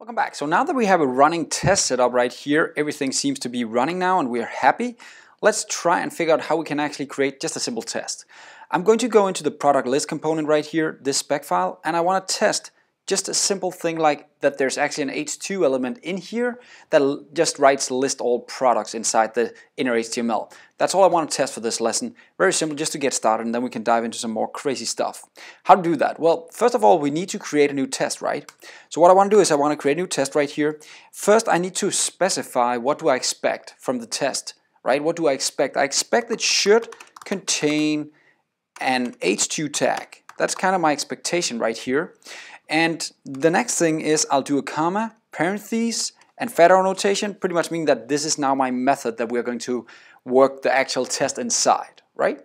Welcome back. So now that we have a running test set up right here, everything seems to be running now and we're happy. Let's try and figure out how we can actually create just a simple test. I'm going to go into the product list component right here, this spec file, and I want to test just a simple thing like that there's actually an H2 element in here that just writes list all products inside the inner HTML. That's all I want to test for this lesson. Very simple just to get started and then we can dive into some more crazy stuff. How to do that? Well, first of all, we need to create a new test, right? So what I want to do is I want to create a new test right here. First, I need to specify what do I expect from the test, right? What do I expect? I expect it should contain an H2 tag. That's kind of my expectation right here. And the next thing is I'll do a comma, parentheses, and fat arrow notation, pretty much meaning that this is now my method that we're going to work the actual test inside, right?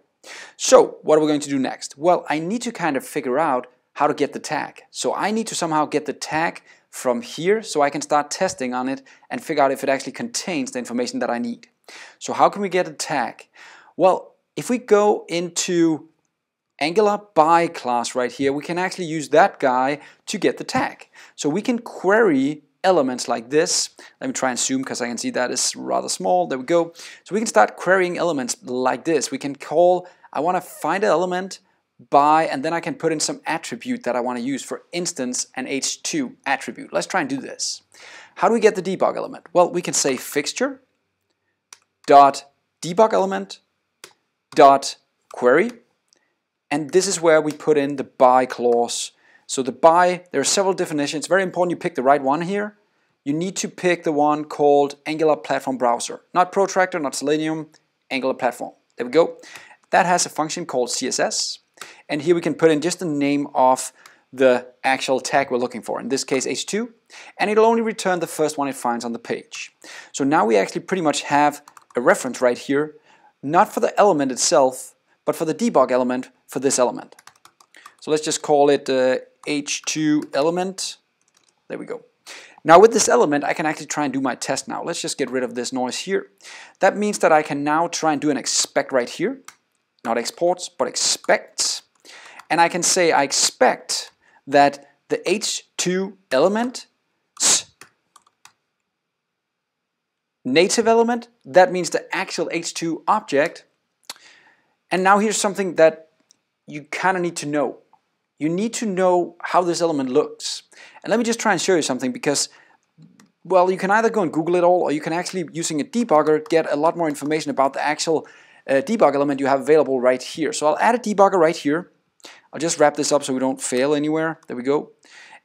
So what are we going to do next? Well, I need to kind of figure out how to get the tag. So I need to somehow get the tag from here so I can start testing on it and figure out if it actually contains the information that I need. So how can we get a tag? Well, if we go into Angular by class right here, we can actually use that guy to get the tag. So we can query elements like this. Let me try and zoom because I can see that is rather small. There we go. So we can start querying elements like this. We can call, I want to find an element by, and then I can put in some attribute that I want to use. For instance, an H2 attribute. Let's try and do this. How do we get the debug element? Well, we can say fixture dot debug element dot query and this is where we put in the by clause. So the by, there are several definitions. Very important you pick the right one here. You need to pick the one called Angular Platform Browser. Not Protractor, not Selenium, Angular Platform. There we go. That has a function called CSS. And here we can put in just the name of the actual tag we're looking for, in this case H2, and it'll only return the first one it finds on the page. So now we actually pretty much have a reference right here, not for the element itself, but for the debug element for this element. So let's just call it uh, H2 element. There we go. Now with this element, I can actually try and do my test now. Let's just get rid of this noise here. That means that I can now try and do an expect right here. Not exports, but expects. And I can say I expect that the H2 element native element, that means the actual H2 object. And now here's something that you kind of need to know. You need to know how this element looks. And let me just try and show you something because, well, you can either go and Google it all or you can actually, using a debugger, get a lot more information about the actual uh, debug element you have available right here. So I'll add a debugger right here. I'll just wrap this up so we don't fail anywhere. There we go.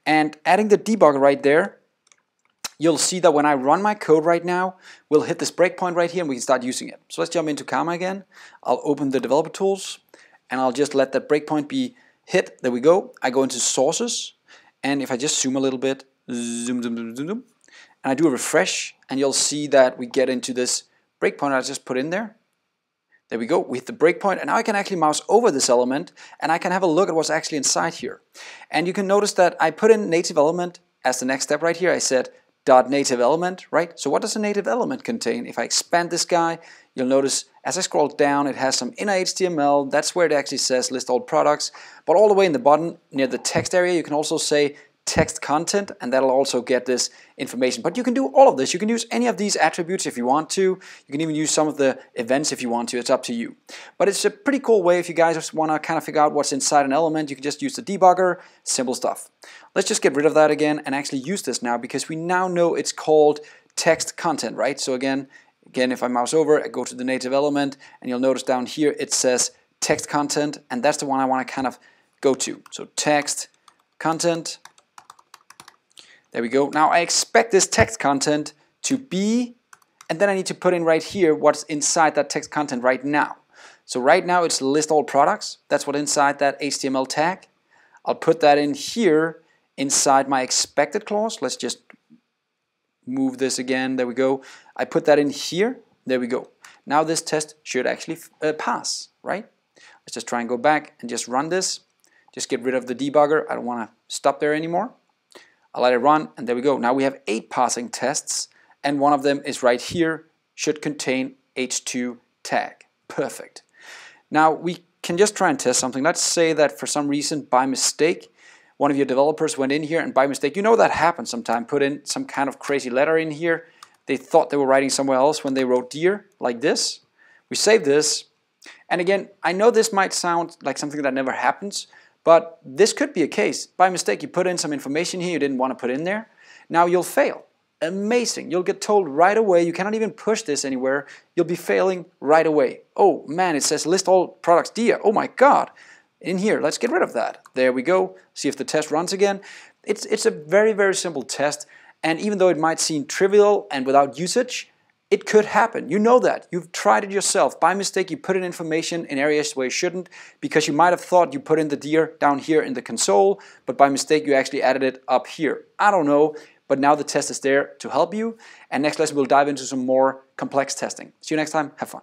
And adding the debugger right there, you'll see that when I run my code right now, we'll hit this breakpoint right here and we can start using it. So let's jump into Karma again. I'll open the developer tools and I'll just let that breakpoint be hit. There we go. I go into sources, and if I just zoom a little bit, zoom, zoom, zoom, zoom, zoom, and I do a refresh, and you'll see that we get into this breakpoint I just put in there. There we go, we hit the breakpoint, and now I can actually mouse over this element, and I can have a look at what's actually inside here. And you can notice that I put in native element as the next step right here. I said dot native element, right? So what does a native element contain? If I expand this guy, you'll notice as I scroll down, it has some inner HTML. That's where it actually says list all products. But all the way in the bottom, near the text area, you can also say text content, and that'll also get this information. But you can do all of this. You can use any of these attributes if you want to. You can even use some of the events if you want to. It's up to you. But it's a pretty cool way if you guys just want to kind of figure out what's inside an element. You can just use the debugger. Simple stuff. Let's just get rid of that again and actually use this now because we now know it's called text content, right? So again, again, if I mouse over, I go to the native element, and you'll notice down here it says text content, and that's the one I want to kind of go to. So text content there we go. Now I expect this text content to be, and then I need to put in right here what's inside that text content right now. So right now it's list all products. That's what inside that HTML tag. I'll put that in here inside my expected clause. Let's just move this again. There we go. I put that in here. There we go. Now this test should actually uh, pass, right? Let's just try and go back and just run this. Just get rid of the debugger. I don't want to stop there anymore. I'll let it run, and there we go. Now we have eight passing tests, and one of them is right here, should contain H2 tag. Perfect. Now we can just try and test something. Let's say that for some reason, by mistake, one of your developers went in here and by mistake, you know that happens sometimes, put in some kind of crazy letter in here. They thought they were writing somewhere else when they wrote dear, like this. We save this. And again, I know this might sound like something that never happens, but this could be a case. By mistake, you put in some information here you didn't want to put in there. Now you'll fail. Amazing. You'll get told right away. You cannot even push this anywhere. You'll be failing right away. Oh man, it says list all products dear. Oh my god in here. Let's get rid of that. There we go. See if the test runs again. It's, it's a very, very simple test. And even though it might seem trivial and without usage, it could happen. You know that. You've tried it yourself. By mistake, you put in information in areas where you shouldn't because you might have thought you put in the dear down here in the console, but by mistake, you actually added it up here. I don't know, but now the test is there to help you. And next lesson, we'll dive into some more complex testing. See you next time. Have fun.